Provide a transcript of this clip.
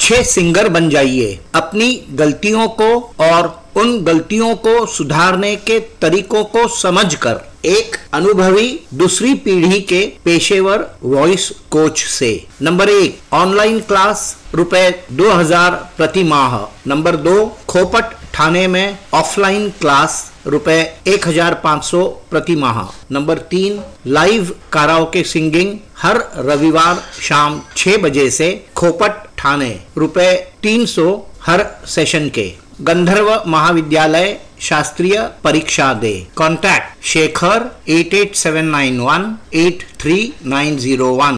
अच्छे सिंगर बन जाइए अपनी गलतियों को और उन गलतियों को सुधारने के तरीकों को समझकर एक अनुभवी दूसरी पीढ़ी के पेशेवर वॉइस कोच से। नंबर एक, ऑनलाइन क्लास रुपए 2000 प्रति माह। नंबर दो, खोपट थाने में ऑफलाइन क्लास रुपए 1500 प्रति माह। नंबर तीन, लाइव काराओके सिंगिंग हर रविवार शाम 6 बजे से खोपट ठाणे। रुपए 300 हर सेशन के। गंधर्व महाविद्यालय शास्त्रीय परीक्षा दे। Contact Shekhar eight eight seven nine one eight three nine zero one